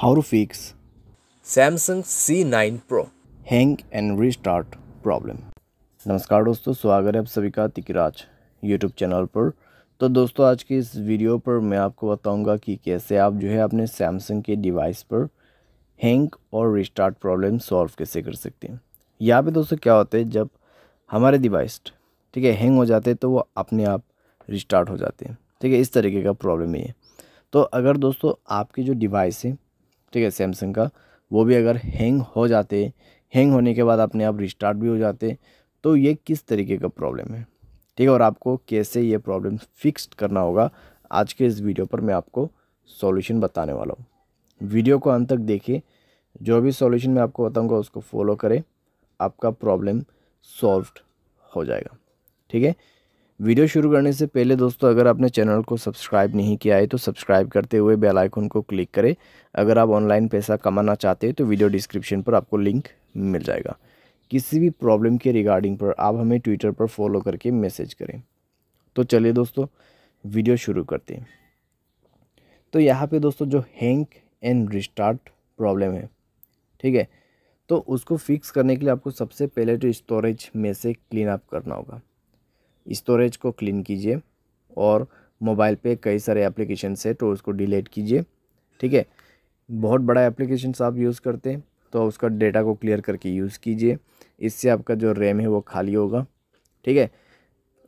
How to fix Samsung C9 Pro. hang and restart problem. नमस्कार दोस्तों स्वागत है आप सभी का तिकराज यूट्यूब चैनल पर। तो दोस्तों आज की इस वीडियो पर मैं आपको बताऊँगा कि कैसे आप जो है अपने सैमसंग के डिवाइस पर हैंग और रिस्टार्ट प्रॉब्लम सॉल्व कैसे कर सकते हैं। यहाँ पे दोस्तों क्या होता है जब हमारे डिवाइस ठीक है हैंग हो जाते हैं तो वो अपने आप रिस्टार्ट हो जाते हैं। ठीक है इस तरीके का प्रॉब्लम है तो अगर दोस्तों आपकी जो डिवाइस है ठीक है सैमसंग का। वो भी अगर हैंग हो जाते हैंग होने के बाद अपने आप रिस्टार्ट भी हो जाते तो ये किस तरीके का प्रॉब्लम है? ठीक है, और आपको कैसे ये प्रॉब्लम फिक्स्ड करना होगा, आज के इस वीडियो पर मैं आपको सॉल्यूशन बताने वाला हूँ। वीडियो को अंत तक देखिए। जो भी सॉल्यूशन मैं आपको बताऊँगा, उसको फॉलो करें। आपका प्रॉब्लम सॉल्व हो जाएगा। ठीक है वीडियो शुरू करने से पहले दोस्तों, अगर आपने चैनल को सब्सक्राइब नहीं किया है तो सब्सक्राइब करते हुए बेल आइकन को क्लिक करें। अगर आप ऑनलाइन पैसा कमाना चाहते हैं तो वीडियो डिस्क्रिप्शन पर आपको लिंक मिल जाएगा। किसी भी प्रॉब्लम के रिगार्डिंग पर आप हमें ट्विटर पर फॉलो करके मैसेज करें। तो चलिए दोस्तों, वीडियो शुरू करते हैं। तो यहाँ पर दोस्तों जो हैंग एंड रिस्टार्ट प्रॉब्लम है, ठीक है? तो उसको फिक्स करने के लिए आपको सबसे पहले तो स्टोरेज में से क्लीन अप करना होगा। स्टोरेज को क्लीन कीजिए और मोबाइल पे कई सारे एप्लीकेशन है तो उसको डिलीट कीजिए, ठीक है? बहुत बड़ा एप्लीकेशन आप यूज़ करते हैं तो उसका डेटा को क्लियर करके यूज़ कीजिए। इससे आपका जो रैम है वो खाली होगा, ठीक है?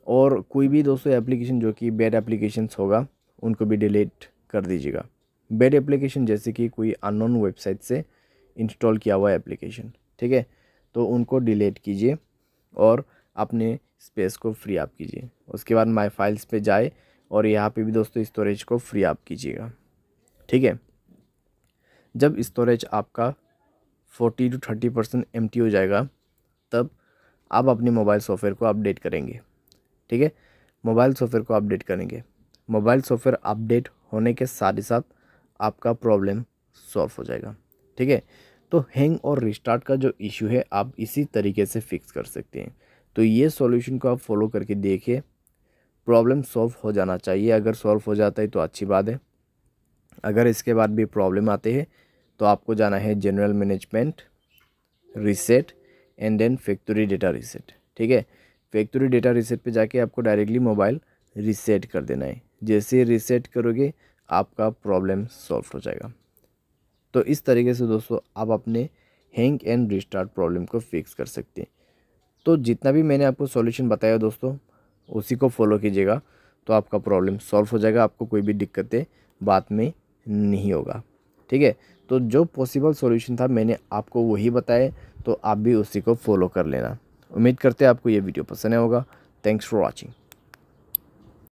और कोई भी दोस्तों एप्लीकेशन जो कि बैड एप्लीकेशंस होगा, उनको भी डिलीट कर दीजिएगा। बैड एप्लीकेशन जैसे कि कोई अननोन वेबसाइट से इंस्टॉल किया हुआ एप्लीकेशन, ठीक है? तो उनको डिलीट कीजिए और अपने स्पेस को फ्री आप कीजिए। उसके बाद माई फाइल्स पे जाए और यहाँ पे भी दोस्तों स्टोरेज को फ्री आप कीजिएगा। ठीक है? जब स्टोरेज आपका forty to thirty percent empty हो जाएगा, तब आप अपने मोबाइल सॉफ्टवेयर को अपडेट करेंगे। ठीक है? मोबाइल सॉफ्टवेयर को अपडेट करेंगे। मोबाइल सॉफ्टवेयर अपडेट होने के साथ ही साथ आपका प्रॉब्लम सॉल्व हो जाएगा। ठीक है? तो हैंग और रिस्टार्ट का जो इशू है, आप इसी तरीके से फिक्स कर सकते हैं। तो ये सॉल्यूशन को आप फॉलो करके देखिए। प्रॉब्लम सॉल्व हो जाना चाहिए। अगर सॉल्व हो जाता है तो अच्छी बात है। अगर इसके बाद भी प्रॉब्लम आते हैं तो आपको जाना है general management reset and then factory data reset ठीक है? फैक्ट्री डेटा रीसेट पे जाके आपको डायरेक्टली मोबाइल रीसेट कर देना है। जैसे रीसेट करोगे, आपका प्रॉब्लम सॉल्व हो जाएगा। तो इस तरीके से दोस्तों, आप अपने हैंग एंड रिस्टार्ट प्रॉब्लम को फिक्स कर सकते हैं। तो जितना भी मैंने आपको सॉल्यूशन बताया दोस्तों, उसी को फॉलो कीजिएगा तो आपका प्रॉब्लम सॉल्व हो जाएगा, आपको कोई भी दिक्कतें बाद में नहीं होगा। ठीक है? तो जो पॉसिबल सॉल्यूशन था, मैंने आपको वही बताए तो आप भी उसी को फॉलो कर लेना। उम्मीद करते हैं आपको ये वीडियो पसंद आया होगा। Thanks for watching